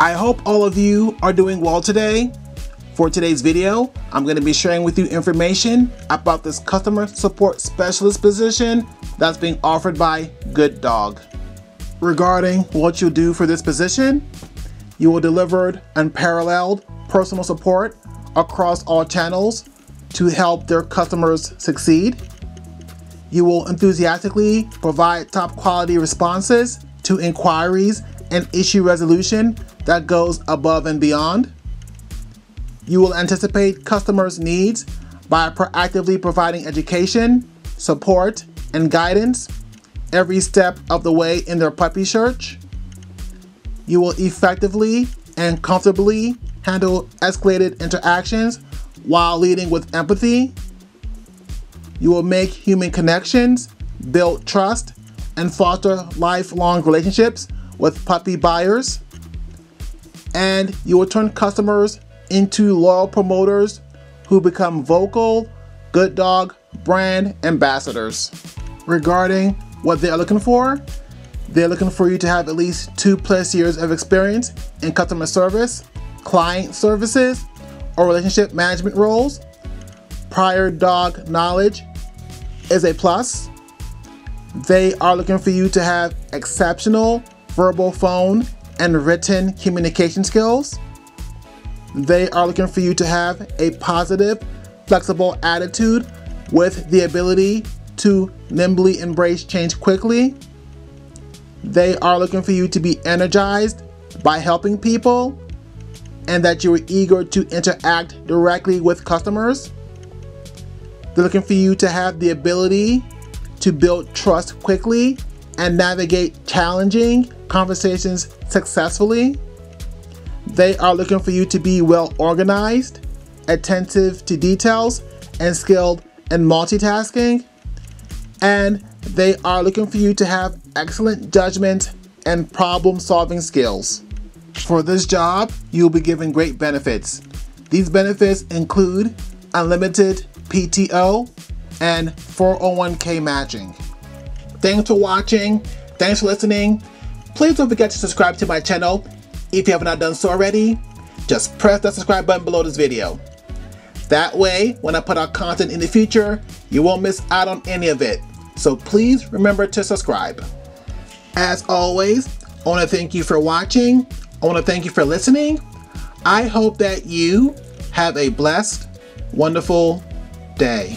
I hope all of you are doing well today. For today's video, I'm going to be sharing with you information about this customer support specialist position that's being offered by Good Dog. Regarding what you'll do for this position, you will deliver unparalleled personal support across all channels to help their customers succeed. You will enthusiastically provide top quality responses to inquiries and issue resolution that goes above and beyond. You will anticipate customers' needs by proactively providing education, support, and guidance every step of the way in their puppy search. You will effectively and comfortably handle escalated interactions while leading with empathy. You will make human connections, build trust, and foster lifelong relationships with puppy buyers. And you will turn customers into loyal promoters who become vocal, good dog brand ambassadors. Regarding what they're looking for, they're looking for you to have at least two plus years of experience in customer service, client services, or relationship management roles. Prior dog knowledge is a plus. They are looking for you to have exceptional verbal phone and written communication skills. They are looking for you to have a positive, flexible attitude with the ability to nimbly embrace change quickly. They are looking for you to be energized by helping people and that you are eager to interact directly with customers. They're looking for you to have the ability to build trust quickly and navigate challenging conversations successfully. They are looking for you to be well organized, attentive to details, and skilled in multitasking. And they are looking for you to have excellent judgment and problem solving skills. For this job, you'll be given great benefits. These benefits include unlimited PTO and 401k matching. Thanks for watching. Thanks for listening. Please don't forget to subscribe to my channel if you have not done so already. Just press that subscribe button below this video. That way, when I put out content in the future, you won't miss out on any of it. So please remember to subscribe. As always, I want to thank you for watching. I want to thank you for listening. I hope that you have a blessed, wonderful day.